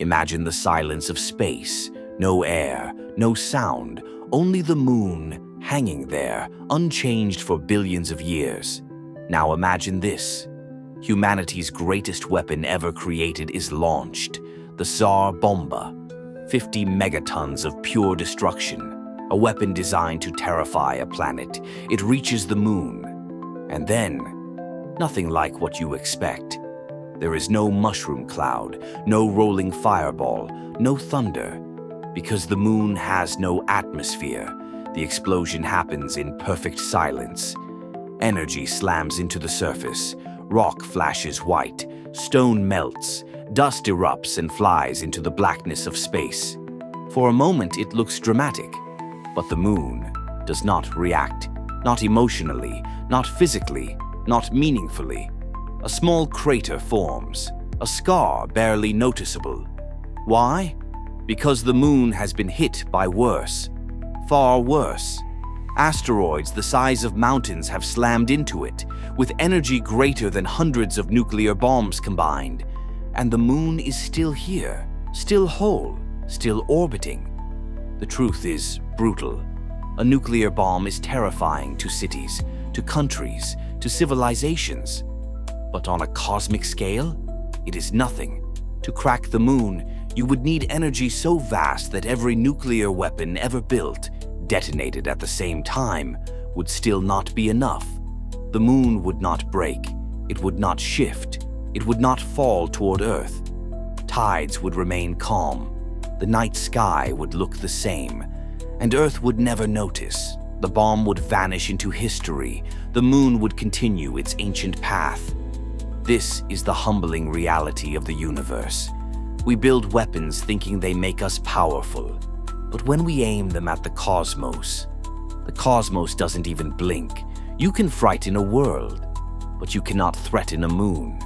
Imagine the silence of space, no air, no sound, only the moon hanging there, unchanged for billions of years. Now imagine this. Humanity's greatest weapon ever created is launched, the Tsar Bomba, 50 megatons of pure destruction, a weapon designed to terrify a planet. It reaches the moon, and then, nothing like what you expect. There is no mushroom cloud, no rolling fireball, no thunder, because the moon has no atmosphere. The explosion happens in perfect silence. Energy slams into the surface, rock flashes white, stone melts, dust erupts and flies into the blackness of space. For a moment it looks dramatic, but the moon does not react, not emotionally, not physically, not meaningfully. A small crater forms, a scar barely noticeable. Why? Because the moon has been hit by worse, far worse. Asteroids the size of mountains have slammed into it, with energy greater than hundreds of nuclear bombs combined. And the moon is still here, still whole, still orbiting. The truth is brutal. A nuclear bomb is terrifying to cities, to countries, to civilizations. But on a cosmic scale, it is nothing. To crack the moon, you would need energy so vast that every nuclear weapon ever built, detonated at the same time, would still not be enough. The moon would not break, it would not shift, it would not fall toward Earth. Tides would remain calm, the night sky would look the same, and Earth would never notice. The bomb would vanish into history, the moon would continue its ancient path, this is the humbling reality of the universe. We build weapons thinking they make us powerful, but when we aim them at the cosmos, the cosmos doesn't even blink. You can frighten a world, but you cannot threaten a moon.